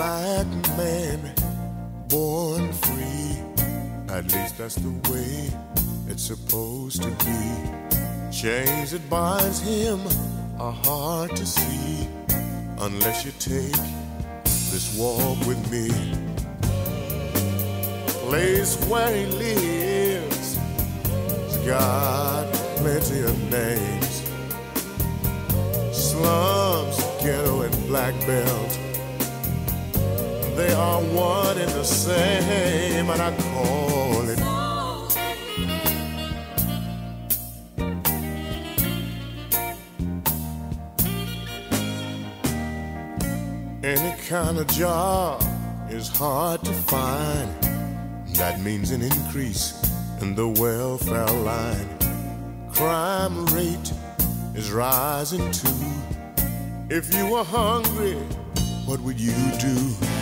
black man born free. At least that's the way it's supposed to be. Chains that binds him are hard to see unless you take this walk with me. Place where he lives has got plenty of names. Slums, ghetto, and black belt. Are one and the same, and I call it. Any kind of job is hard to find. That means an increase in the welfare line. Crime rate is rising too. If you were hungry, what would you do?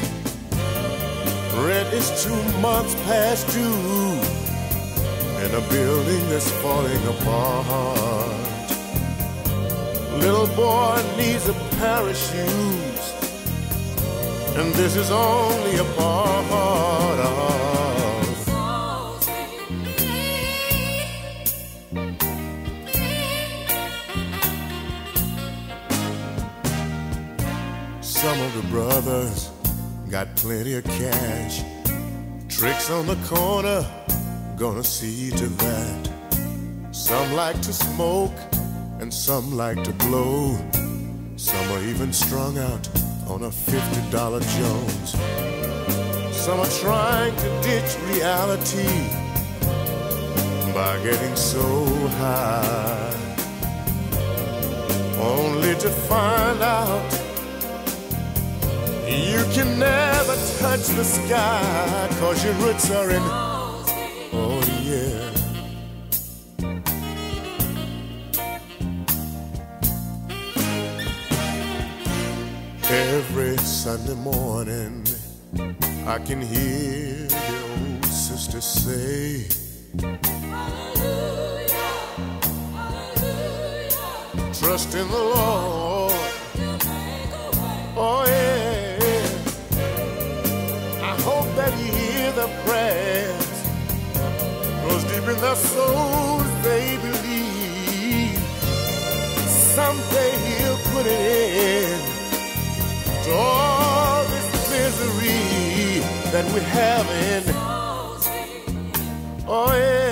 Rent is two months past due and a building that's falling apart. Little boy needs a pair of shoes, and this is only a part of. Some of the brothers got plenty of cash. Tricks on the corner, gonna see to that. Some like to smoke, and some like to blow. Some are even strung out on a $50 Jones. Some are trying to ditch reality by getting so high. Only to find out you can never touch the sky cause your roots are in. Oh, yeah. Every Sunday morning, I can hear the old sister say, Hallelujah. Trust in the Lord. Oh, yeah. Hear the prayers. Cause deep in their souls they believe someday he'll put an end to all this misery that we're having. Oh, yeah.